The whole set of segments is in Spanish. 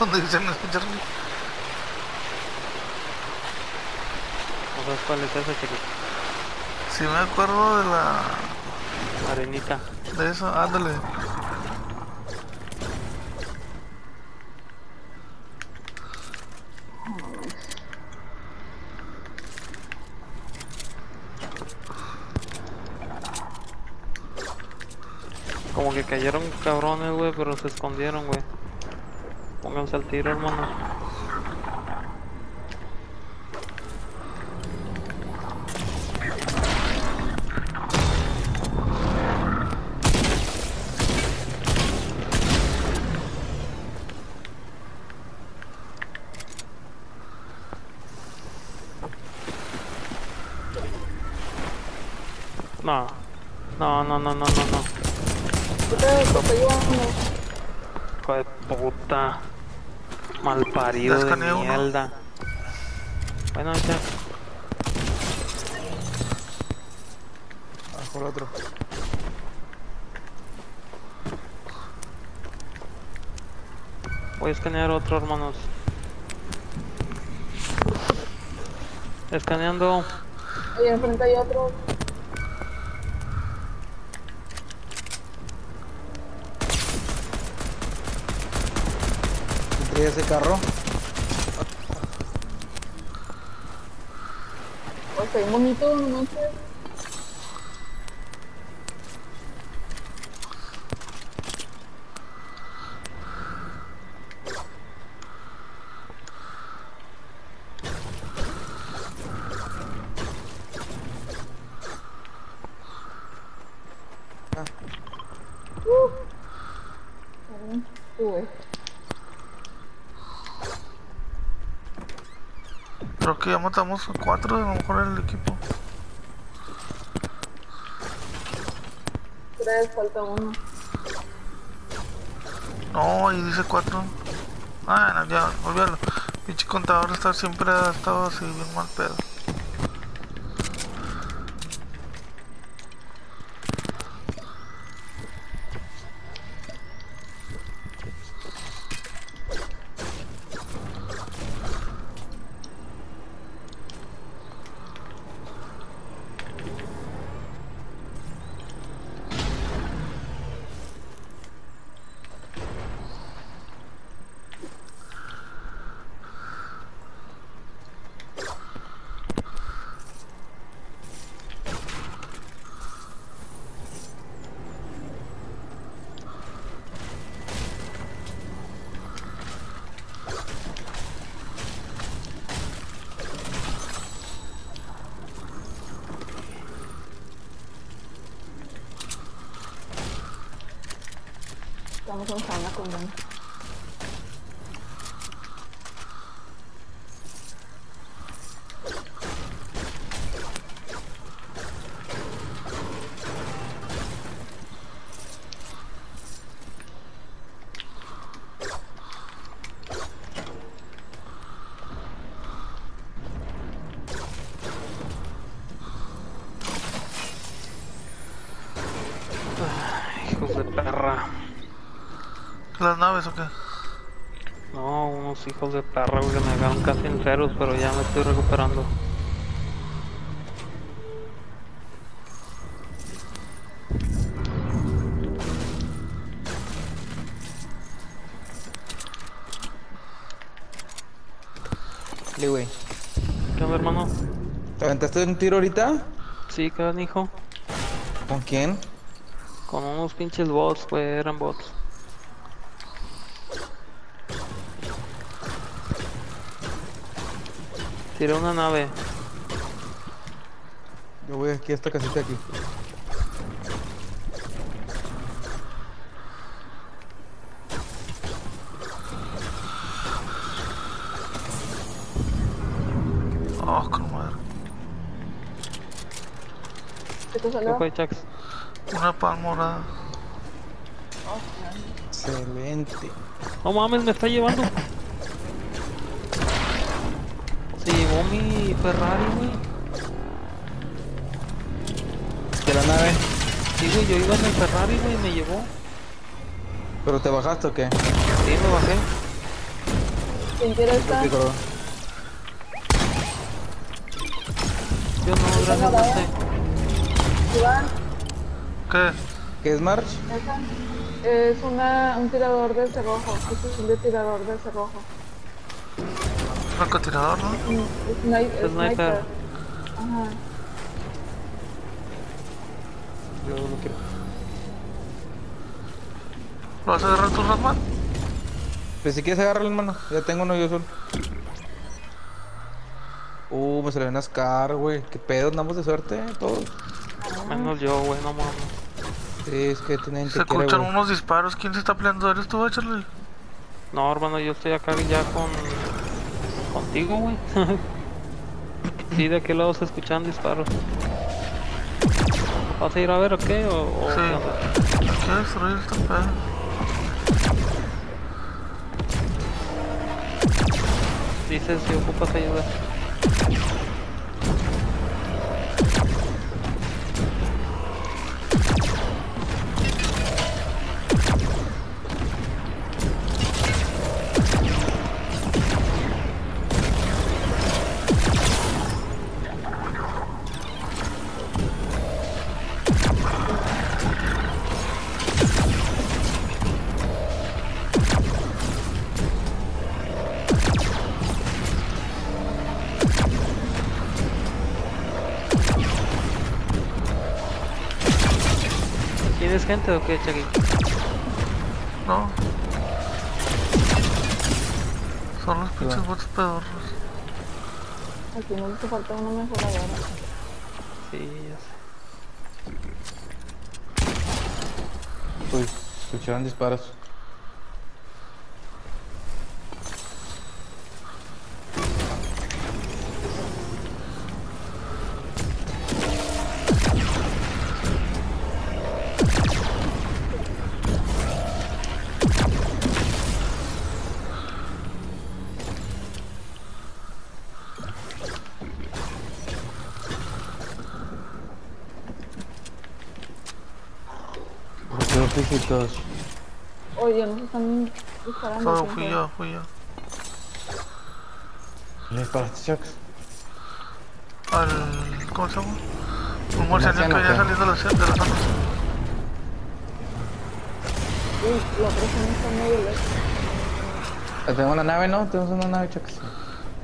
¿Dónde dicen escuchar? ¿No sabes cuál es esa, chiquito? Sí me acuerdo de la... Arenita. De eso, ándale. Como que cayeron cabrones, güey, pero se escondieron, güey. Pónganse al tiro, hermano. No. No, no, no, no, no, no. Puta, estoy ayudando. Hijo de puta. Malparido Ya de escaneé uno. mierda. Bueno, ya. Ah, por otro. Voy a escanear otro, hermanos. Escaneando. Ahí enfrente hay otro. Ese carro. Estoy bonito, no manches. Ah. Uh. Creo que ya matamos a cuatro, a lo mejor el equipo. Tres, falta uno. No, ahí dice cuatro. Ah, no, ya, olvídalo. Pinche contador está siempre ha estado así, bien mal pedo. Estamos en zona común. Hijos de perra. ¿Las naves o qué? No, unos hijos de perra, güey, que me pero ya me estoy recuperando. Güey. ¿Qué onda, hermano? ¿Te aventaste un tiro ahorita? Sí, ¿qué hijo? ¿Con quién? Con unos pinches bots, güey, eran bots. Tiré una nave. Yo voy aquí a esta casita aquí. Oh, con madre. ¿Qué te ¿Qué salió? fue, Chax? Una pan morada. Excelente. No mames, me está llevando. Mi Ferrari, güey. ¿De la nave? Sí, güey, yo iba en el Ferrari, güey, y me llevó. ¿Pero te bajaste o qué? Sí, me bajé. ¿Quién quiere esta? Sí, creo. Yo no, gracias, no sé. Iván, ¿Qué? ¿Qué es March? Es una, un tirador de cerrojo. Este es un de tirador de cerrojo. Francotirador, ¿no? Sni- Sniper. Sniper. Ajá. Yo lo quiero. ¿Lo vas a agarrar tú, Ratman? Pues si quieres agarrarlo, hermano. Ya tengo uno yo solo. Uh, me salió una Scar, güey. ¿Qué pedo? Andamos de suerte, todos. Menos yo, güey, no mames. Sí, es que tienen Se que quiere, escuchan unos disparos. ¿Quién se está peleando? ¿Eres tú, Charlie? No, hermano, yo estoy acá ya con... Contigo, güey. sí, de aquel lado se escuchan disparos. ¿Vas a ir a ver o qué? ¿O, Sí. qué? Hay que destruir esta pedo. Dices si ocupas ayuda. Gente o qué, Chagui? No. Son los pinches bots pedorros. Aquí nos hace falta una mejoradora. Sí, ya sé. Uy, escucharon disparos. Dos dígitos. Oye, nos están disparando. Solo ¿quién fui yo, fui yo. ¿Le disparaste, Chucks? Al. ¿Cómo se llama? Un marciano que venía saliendo de las de las zonas. Uy, la presión está medio lejos. Ah, Tenemos una nave, ¿no? Tenemos una nave, Chucks.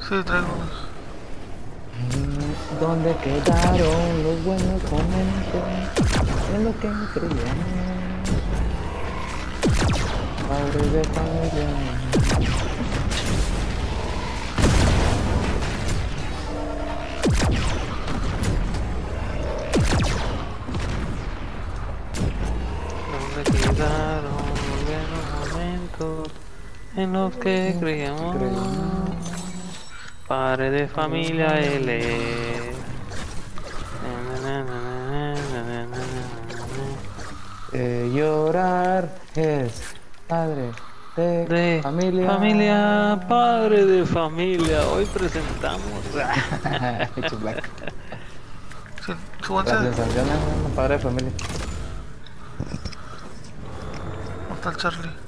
Sí, traigo unos. Mm, ¿Dónde quedaron los buenos momentos? En lo que creíamos. Padre de familia. Donde quedaron los momentos en eh, los que creíamos. Padre de familia, él llorar es padre de, De familia. familia, padre de familia. Hoy presentamos. Las sensaciones, ¿no? padre de familia. ¿Dónde está el Charlie?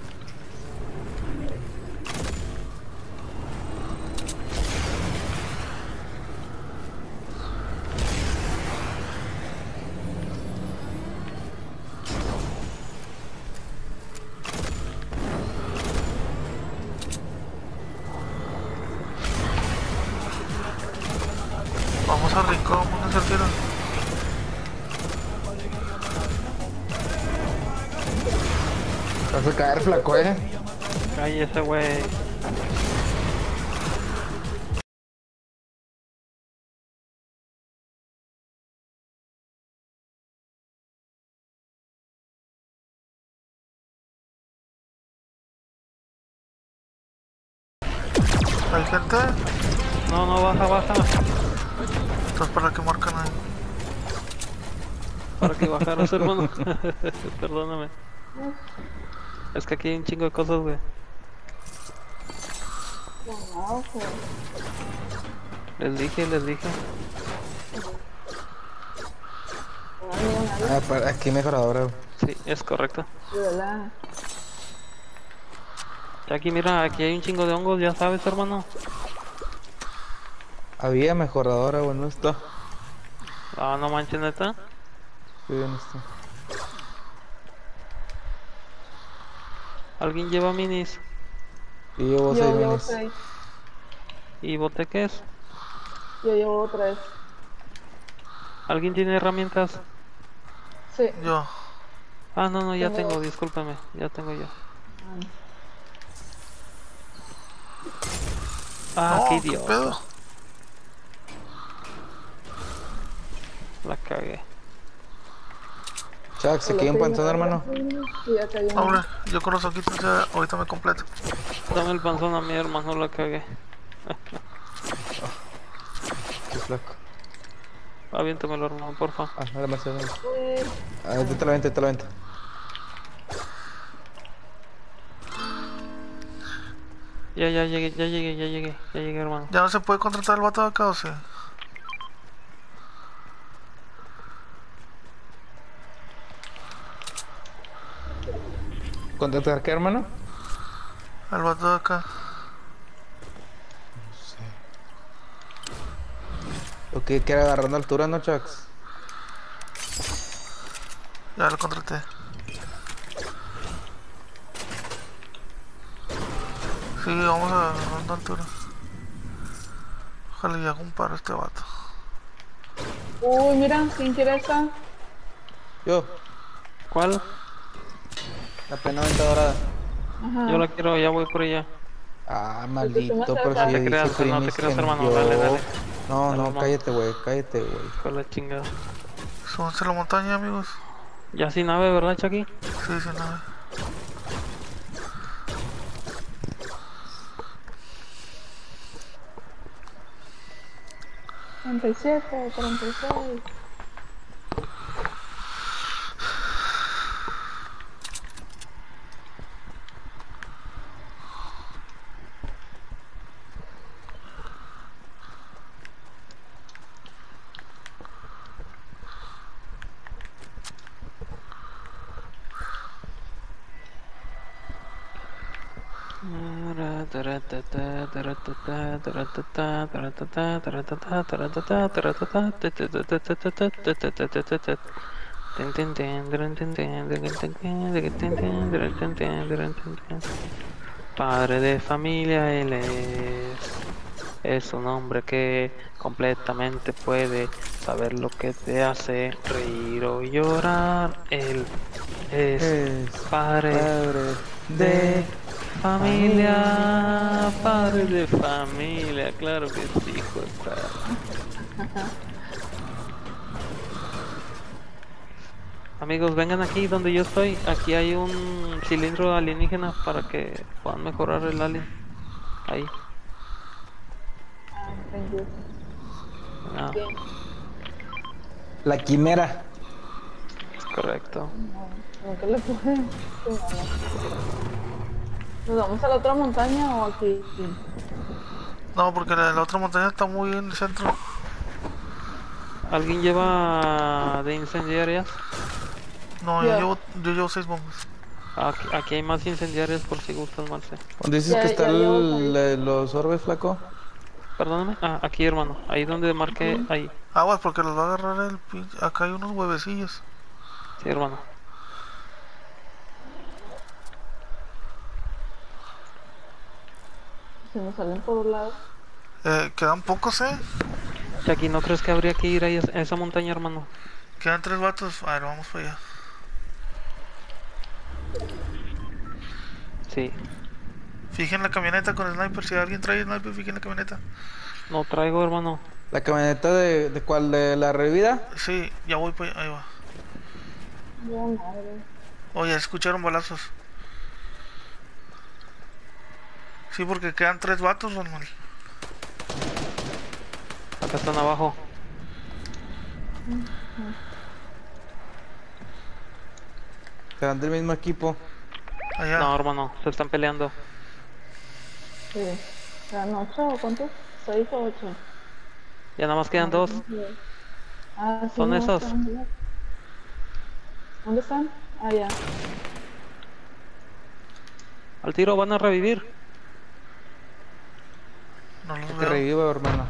Gente? No, no, baja, baja. Entonces, ¿para qué marcan ahí? Para que bajaras, hermano. Perdóname. Es que aquí hay un chingo de cosas, güey. Les dije, les dije. Ah, pa- aquí mejoradora. Sí, es correcto. Jackie, mira, aquí hay un chingo de hongos, ya sabes, hermano. Había mejoradora, güey, no está. Ah, no manches, neta. Sí, no está. ¿Alguien lleva minis? Y llevo Yo seis llevo minis. seis. ¿Y boteques? Yo llevo tres. ¿Alguien tiene herramientas? Sí. Yo. Ah, no, no, ya Tengo tengo, discúlpame, ya tengo yo. Ah, no, qué ¿qué idiota. pedo? La cagué. Chuck, ¿se Lo quieren que panzón, hermano? Hombre, yo con los ojitos ya ahorita me completo. Dame el panzón a mi hermano, la cagué. Qué flaco. Aviéntamelo, hermano, porfa. Ah, dale más, dale más. Sí. Ah, te te la venta, te la venta. Ya, ya llegué, ya llegué, ya llegué, ya llegué, hermano. ¿Ya no se puede contratar el vato de acá o sí? ¿Contratar qué, hermano? El vato de acá. ¿O qué quiere agarrando altura, no, Chucks? Ya lo contraté. Sí, vamos a agarrando altura. Ojalá y haga un paro este vato. Uy, mira, ¿quién quiere esta? Yo, ¿Cuál? la pena venta dorada. Ajá. Yo la quiero, ya voy por ella. Ah, tú maldito, pero si te creas, dije no te creas, hermano, dale, dale. No, Dale, no, cállate, güey, cállate, güey. Con la chingada. Súbanse a la montaña, amigos. Ya sin nave, ¿verdad, Chucky? Sí, sí, nave. 37, 36. Padre de familia él es. Es un hombre que completamente puede saber lo que te hace reír o llorar. Él es Es padre padre de familia, padre de familia, claro que sí, hijo de. Amigos, vengan aquí donde yo estoy. Aquí hay un cilindro alienígena para que puedan mejorar el alien. Ahí. Ah, thank you. Ah. La quimera. es correcto. ¿Nos vamos a la otra montaña o aquí? No, porque la, la otra montaña está muy en el centro. ¿Alguien lleva de incendiarias? No, yo llevo, yo llevo seis bombas. Aquí, aquí hay más incendiarias por si gustan, Marce. ¿Dónde dices Ya- que está ya llevo el- la- los orbes, flaco? Perdóname. Ah, aquí, hermano. Ahí donde marqué. Ahí. Aguas, porque los va a agarrar el pinche. Acá hay unos huevecillos. Sí, hermano. Si nos salen por un lado. Eh, quedan pocos, eh. Jackie, ¿no crees que habría que ir ahí a esa montaña, hermano? Quedan tres vatos. A ver, vamos para allá. Sí. Fijen la camioneta con sniper. Si alguien trae sniper, fijen la camioneta. No traigo, hermano. ¿La camioneta de, de cuál? ¿De la revida? Sí, ya voy para allá. Ahí va. Ya madre. Oye, escucharon balazos. Sí, porque quedan tres vatos, normal. Acá están abajo. ¿Serán del mismo equipo? Allá. No, hermano. Se están peleando. Sí. ¿Eran ocho o cuántos? ¿Seis o ocho? Ya nada más quedan dos. Ah, sí, ¿Son no, esos? están. ¿Dónde están? Ah, ya. Al tiro van a revivir. No los Que veo. reviva, hermano.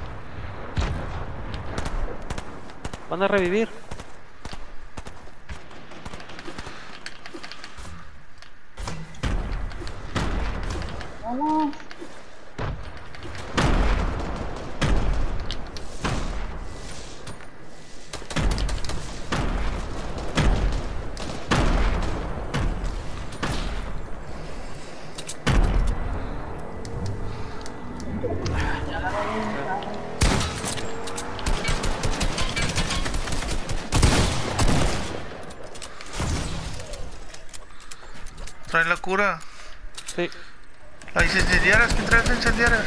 Van a revivir. Traen la cura. Sí, Las incendiarias, ¿quién trae las incendiarias?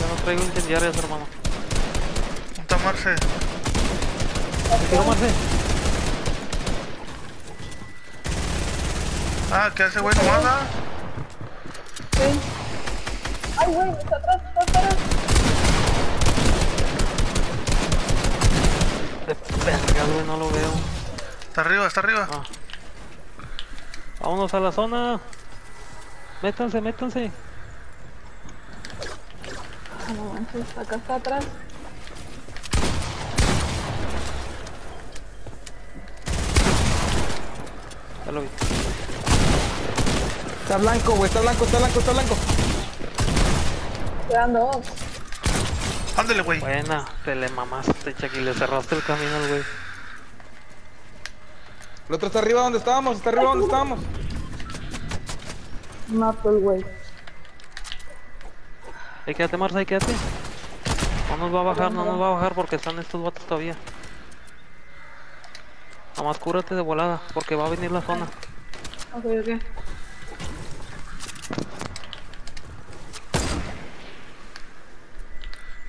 ya no traigo incendiarias, hermano. Punta Marce. ¿Te tiro, Marce? Ah, ¿qué hace güey nomás? ah? Sí. Ay, güey, está atrás, está atrás. De güey, no lo veo. Está arriba, está arriba. Ah. Vámonos a la zona. Métanse, métanse. Ah, no manches, acá está atrás. Ya lo vi. Está blanco, güey. Está blanco, está blanco, está blanco. Quedan dos. Ándale, güey. Buena, te le mamaste, Chucky. Le cerraste el camino al güey. El otro está arriba donde estábamos, está arriba donde estábamos. Mato el güey. Ahí quédate, Marce, ahí quédate. No nos va a bajar, no nos va a bajar porque están estos vatos todavía. Nomás cúrate de volada, porque va a venir la zona. Ok, ok.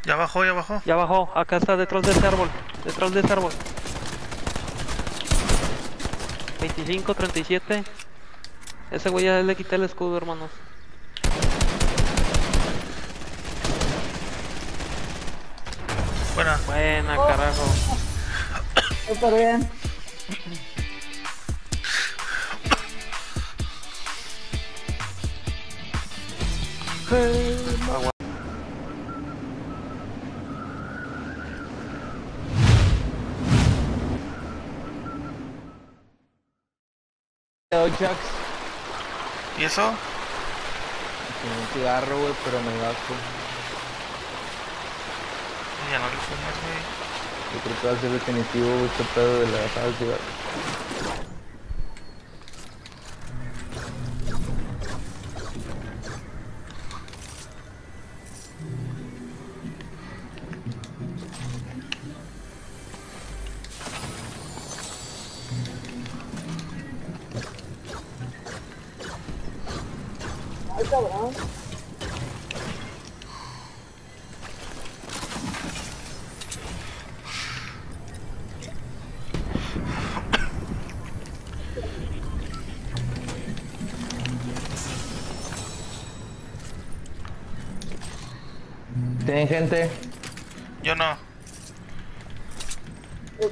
Ya bajó, ya bajó. Ya bajó, acá está detrás de ese árbol. Detrás de ese árbol. 25, 37. Ese güey ya le quité el escudo, hermanos. Buena. Buena, carajo. Súper bien. Yo, ¿Y eso? Tengo un cigarro, güey, pero me da asco. Ya no le fumas, güey. Yo creo que va a ser definitivo, güey, este pedo de la del cigarro. ¿Tienen gente? Yo no.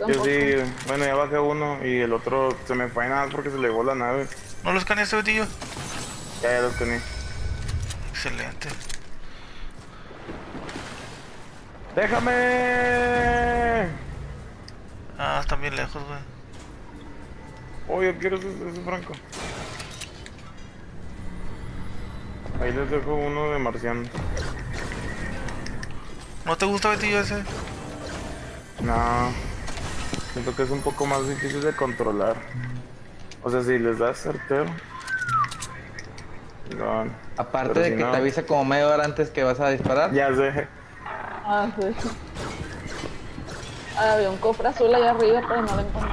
Yo sí, bueno, ya bajé uno y el otro se me fue nada porque se le llevó la nave. ¿No lo escaneaste, Betillo? Ya, ya los tenía. Excelente. ¡Déjame! Ah, están bien lejos, güey. Oh, yo quiero ese, ese Franco. Ahí les dejo uno de marciano. ¿No te gusta, Betillo, ese? No. Siento que es un poco más difícil de controlar. O sea, si les das certero. No. Aparte Pero de si que no- te avisa como media hora antes que vas a disparar. Ya sé. Ah, sí. Ah, había un cofre azul allá arriba, pero no lo encontré.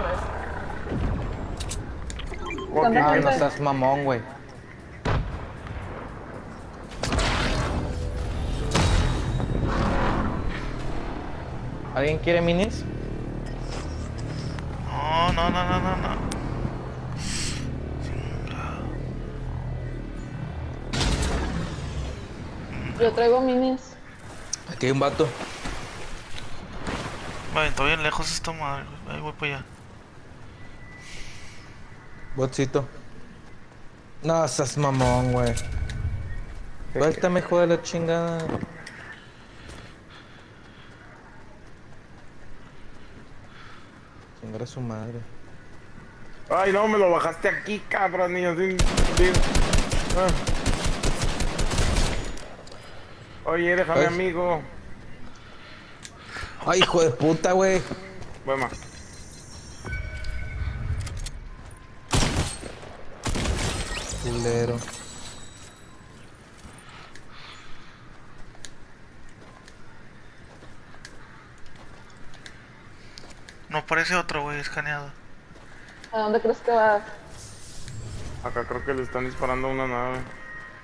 Ah, no- seas mamón, güey. ¿Alguien quiere minis? No, no, no, no, no, no. Yo traigo minis. Aquí hay un vato. Bueno, está bien lejos esta madre. güey. Ahí voy para allá. Botcito. No, seas mamón, güey. Vuelta mejor de la chingada. Chingar a su madre. Ay, no, me lo bajaste aquí, cabrón, niño. sin- sin- Ah. Oye, déjame, Ay. amigo. Ay, hijo de puta, güey. Bueno, Culero. No parece otro, güey, escaneado. ¿A dónde crees que vas? acá creo que le están disparando a una nave.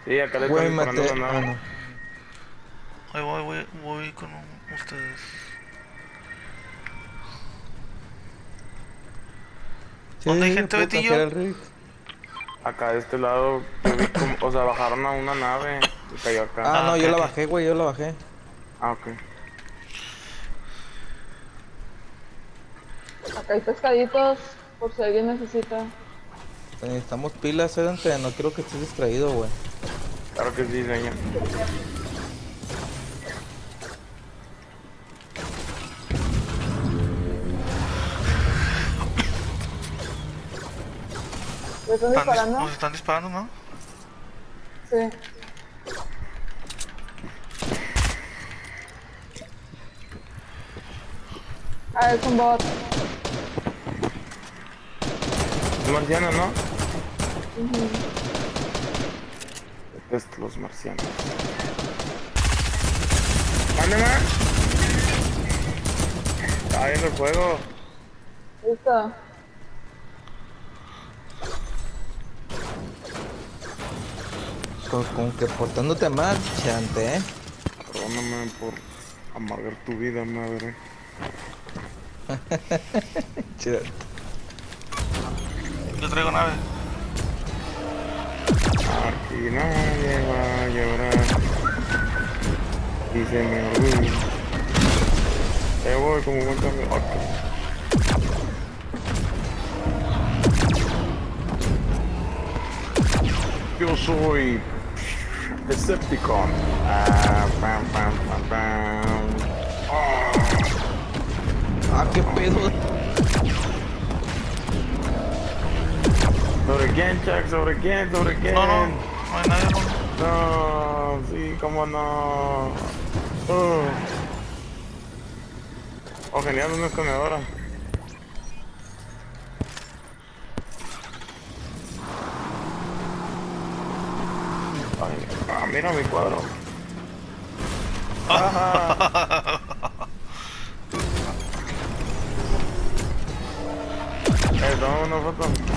Sí, acá le Güey, están disparando a una Ah, nave. no. Ahí voy, voy, voy con un- ustedes. ¿Dónde hay Sí, gente, Betillo? Acá de este lado, como, o sea, bajaron a una nave y cayó acá. Ah, Ah, no, ok, yo la bajé, güey, yo la bajé. Ah, ok. Hay pescaditos, por si alguien necesita. Necesitamos pilas, Edante. No quiero que estés distraído, güey. Claro que sí, señor. ¿Le están Están dis- disparando? nos están disparando, ¿no? Sí. Ah, es un bot. Es marciano, ¿no? Detesto los marcianos. ¡Mándeme! Está viendo el juego. Listo. Con, con que portándote mal, chante, ¿eh? Perdóname por amargar tu vida, madre. Chido. Yo traigo nave. Aquí nadie va a llorar. Y se me olvida. Te voy como buen campeón. Yo soy Decepticon. Ah, pam, pam, pam, pam. Ah, qué pedo. Sobre quién, Chuck, sobre quién, sobre quién. No, no, no hay nadie, no. No, sí, cómo no. Uh. Oh, genial, una escondedora. Ay, ah, mira mi cuadro. Ajá. Eh, toma una foto.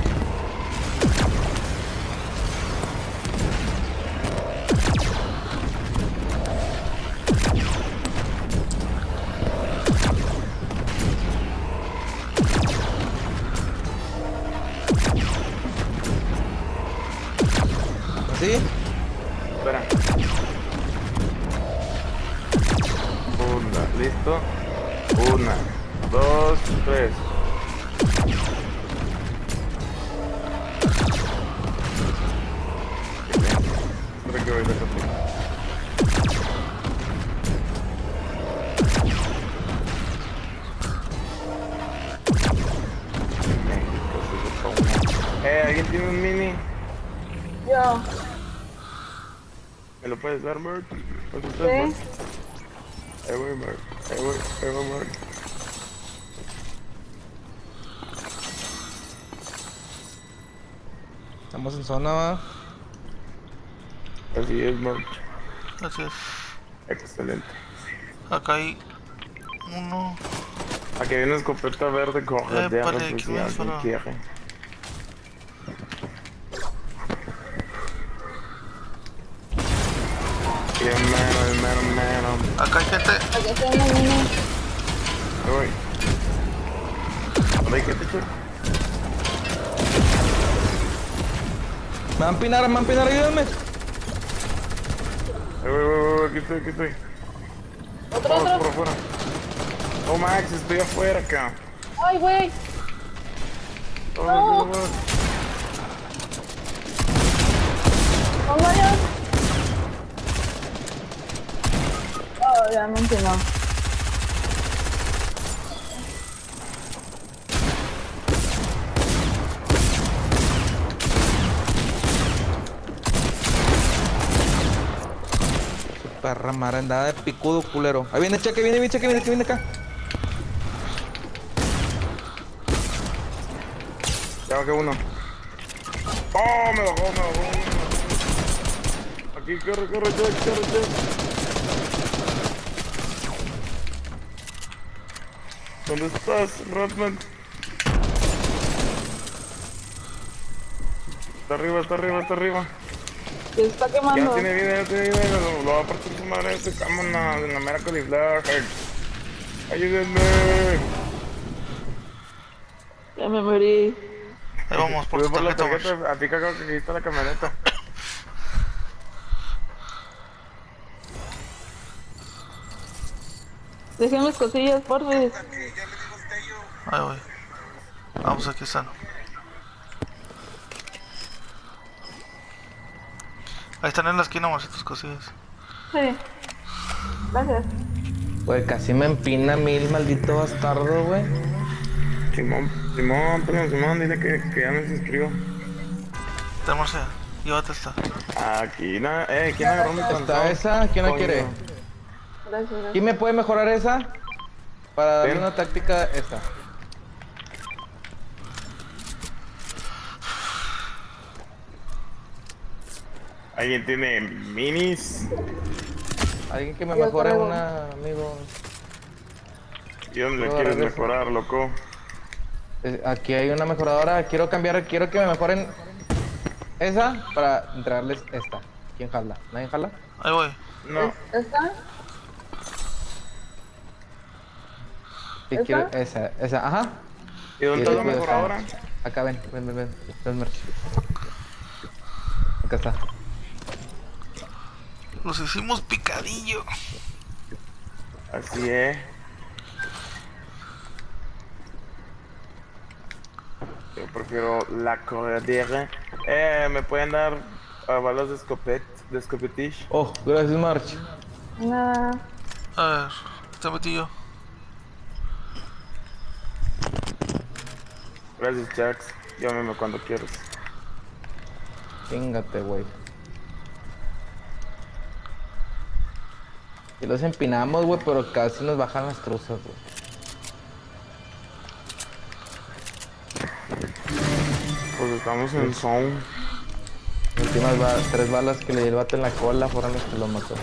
Sacar. Eh, ¿alguien tiene un mini? Yo. ¿Me lo puedes dar, Merck? ¿Puedes usar, Sí. Ahí voy, Merck. Ahí voy, ahí voy, Merck. Estamos en zona, va. Así es, Merck. Así es. Excelente. Acá hay uno. Aquí hay una escopeta verde con Eh, de vale, pues ¿qué si más alguien para- quiere. Bien, mero, mero, mero. Acá hay gente. Aquí está mini. Ahí voy. ¿Dónde hay que te echo? Me van a empinar, me van a empinar, ayúdame. Ahí voy, voy, voy, voy, aquí estoy, aquí estoy. Otro, Vamos por otro. afuera. Oh, Max, estoy afuera acá. Ay, güey. Oh, No. no. ¡No vayas! Oh, ya me Perra mara, andaba de picudo, culero. Ahí viene, cheque, viene, viene, cheque, viene, que viene acá. Ya bajé uno. ¡Oh! Me bajó, me bajó. Aquí, corre, corre, Jack, corre. ¿Dónde estás, Ratman? Está arriba, está arriba, está arriba. Se está Ya quemando. tiene vida, ya tiene vida. Lo, lo va a partir madre este cámara de la mera cauliflower. Ayúdenme. Ya me morí. Ahí vamos por por la tarjeta. A ti cagado que aquí está la camioneta. Dejen mis cosillas, por favor. Ahí voy. Vamos, aquí están. Ahí están en la esquina, Marce, tus cosillas. Sí. Gracias. Güey, casi me empina mil, maldito bastardo, güey. Simón, Simón, pero Simón, dile que, que ya me suscribo. Ten, Marce, llévate esta. Aquí, nada, eh, ¿quién agarró mi Está esa, ¿quién la quiere? Gracias, gracias. ¿Quién me puede mejorar esa? Para darle una táctica esta. ¿Alguien tiene minis? Alguien que me Yo mejore traigo. una, amigo. ¿Y dónde le Puedo quieres mejorar, loco? Eh, Aquí hay una mejoradora. Quiero cambiar, quiero que me mejoren esa para entregarles esta. ¿Quién jala? ¿Nadie jala? Ahí voy. No, ¿Esta? Sí, ¿Esa? quiero esa, esa, ajá. ¿y dónde está la mejoradora? Acá ven, ven, ven, ven. Ven. Acá está. Los hicimos picadillo. Así es. Yo prefiero la corredera. Eh, ¿me pueden dar balas de escopet, de escopetish? Oh, gracias, March. Nada. A ver, te metí yo. Gracias, Jax. Llámame cuando quieras. Chingate, güey. Y los empinamos, güey, pero casi nos bajan las truzas, güey. Pues estamos en zone. Las últimas ba- tres balas que le di el vato en la cola fueron las que lo mató.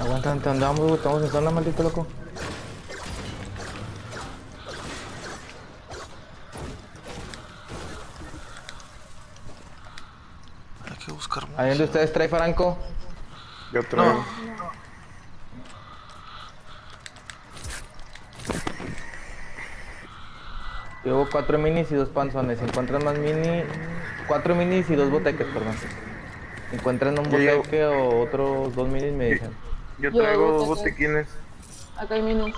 Aguanta, ¿dónde andamos, güey? Estamos en zona, maldito loco. Ahí donde ustedes trae Franco. Yo traigo. No. Llevo cuatro minis y dos panzones. Si encuentran más mini... Cuatro minis y dos boteques, perdón. Si encuentran un Yo boteque o otros dos minis, me dicen. Yo Yo traigo dos botequines. Acá hay minis.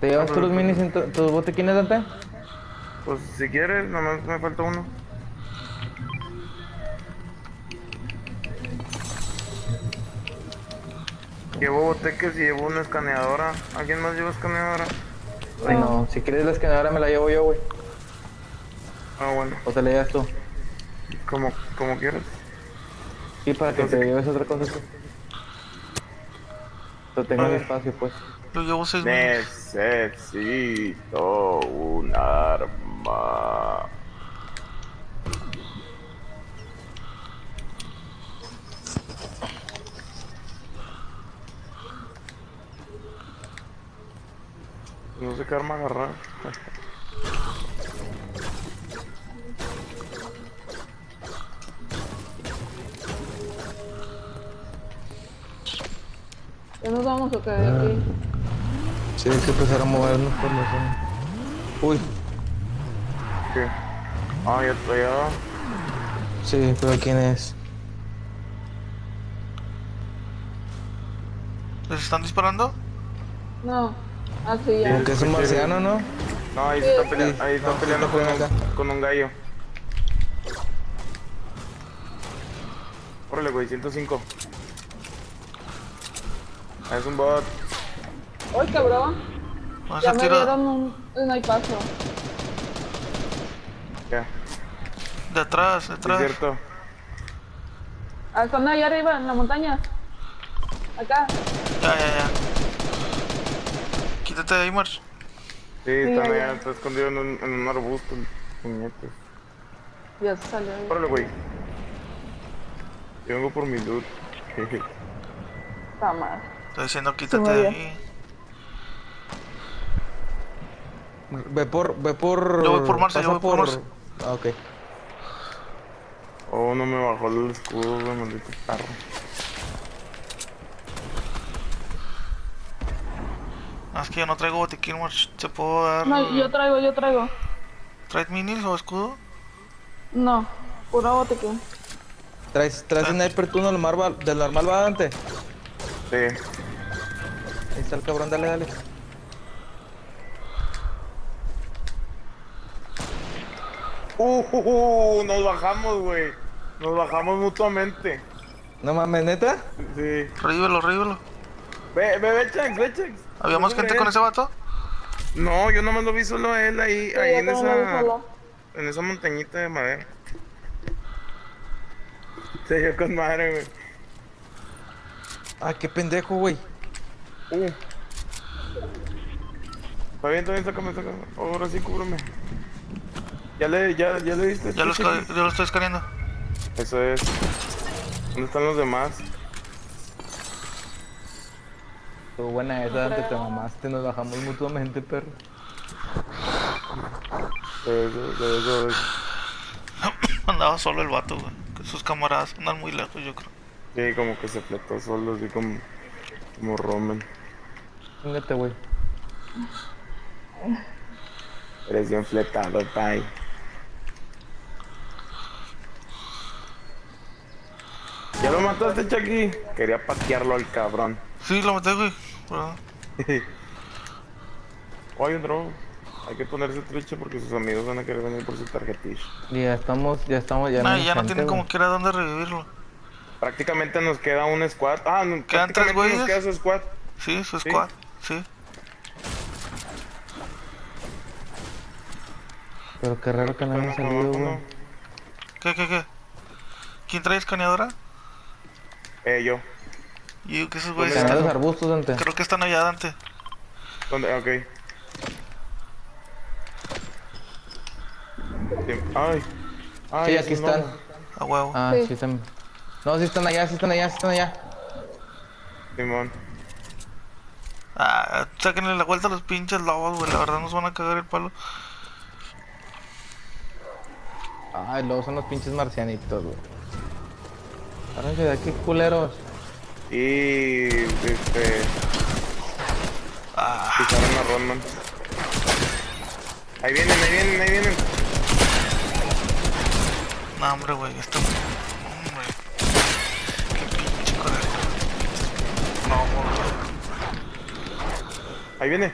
¿Te llevas los minis en tu- tus botequines, Dante? Pues si quieres, nomás me falta uno. Llevo boteques y llevo una escaneadora. ¿Alguien más lleva escaneadora? Ay, no. Si quieres la escaneadora me la llevo yo, güey. Ah, bueno, O te la llevas tú. como, como quieras. Sí, para que te lleves otra cosa tú. Tengo Vale. espacio, pues. Yo llevo seis. Necesito un arma. No sé qué arma agarrar. Ya nos vamos a caer aquí. Sí, hay que empezar a movernos por la zona. Uy, ¿Qué? Ah, ya estoy allá. sí, pero ¿quién es? ¿Les están disparando? No. Ah, sí, ya. Como que es un marciano, ¿no? No, ahí se está sí. peleando, ahí está No, sí peleando con un, con un gallo. Órale, güey, 105. Ah, Es un bot. Uy, cabrón. No, Ya me tira dieron un, un iPaso. Ya, de atrás, de sí, es atrás. cierto. Ah, están allá arriba, en la montaña. Acá. Ya, ya, ya. Quítate de ahí, March. Sí, está allá, escondido en un, en un arbusto. el puñete. Ya se salió. ahí. Órale, güey. Yo vengo por mi loot. Está mal. Estoy diciendo quítate de ahí. Ve por, ve por... Yo voy por Marce, yo voy por Marce. Ah, ok. Oh, no me bajó el escudo, maldito perro. Ah, es que yo no traigo botiquín, March. ¿Se puedo dar? No, yo traigo, yo traigo. ¿Traes minis o escudo? No, puro botiquín. ¿Traes, traes sniper tú normal, va- del normal va Dante? Sí. Ahí está el cabrón, dale, dale. Uh, uh, uh, nos bajamos, güey. Nos bajamos mutuamente. No mames, ¿neta? Sí. Revívelo, revívelo. Ve, ve, ve, Chanks, ve, Chanks. ¿Había más ¿Vas a gente con ese vato? No, yo nomás lo vi solo a él ahí, Sí, ahí en esa, en esa montañita de madera. Se dio con madre, güey. Ah, qué pendejo, güey. Uh. Está bien, está bien, sácame, sácame. Ahora sí, cúbreme. Ya le, ya, ya le diste. Ya lo, sí. yo lo estoy escaneando. Eso es. ¿Dónde están los demás? Estuvo buena esa, Dante, te mamaste, nos bajamos mutuamente, perro. De eso, de eso, de eso. Andaba solo el vato, güey. Sus camaradas andan muy lejos, yo creo. Sí, como que se fletó solo, así como, como Roman. Chingate, güey. Eres bien fletado, pay. ¿Ya lo mataste, Chucky? Quería patearlo al cabrón. Sí, lo maté, güey. Oh, hay un drone. Hay que ponerse trucha porque sus amigos van a querer venir por su tarjetilla. Y ya estamos, ya estamos, ya Nah, hay ya no tienen como quiera dónde revivirlo. Prácticamente nos queda un squad. Ah, no, ¿Quedan tres güeyes? nos queda su squad. Sí, su Sí. squad. Sí. Pero qué raro que no hemos Bueno, salido, güey. ¿no? ¿Qué, qué, qué? ¿Quién trae escaneadora? Eh, yo. Y que esos ¿Dónde güeyes Están en están- los arbustos, Dante. Creo que están allá, Dante. ¿Dónde? Ok. Ay. Ay, Sí, aquí están. no. A huevo. Ah, Sí. sí están. No, sí están allá, sí están allá, sí están allá. Simón. Ah, sáquenle la vuelta a los pinches lobos, güey. La verdad nos van a cagar el palo. Ay, luego son los pinches marcianitos, güey. Párense de aquí, culeros. Y este. Ah, Pisaron a Rodman. Ahí vienen, ahí vienen, ahí vienen. no, hombre, güey. Esto. Hombre. Qué pinche coraje. No, güey. Ahí viene.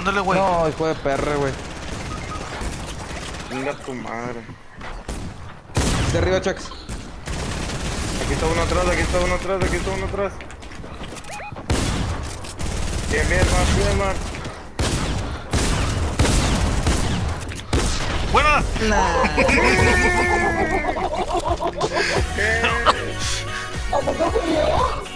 Ándale, güey. No, hijo de perra, güey. Venga tu madre. De arriba, Chucks. Aquí está uno atrás, aquí está uno atrás, aquí está uno atrás. Bien, bien, Mar, bien, Mar. ¡Buena! ¿Qué?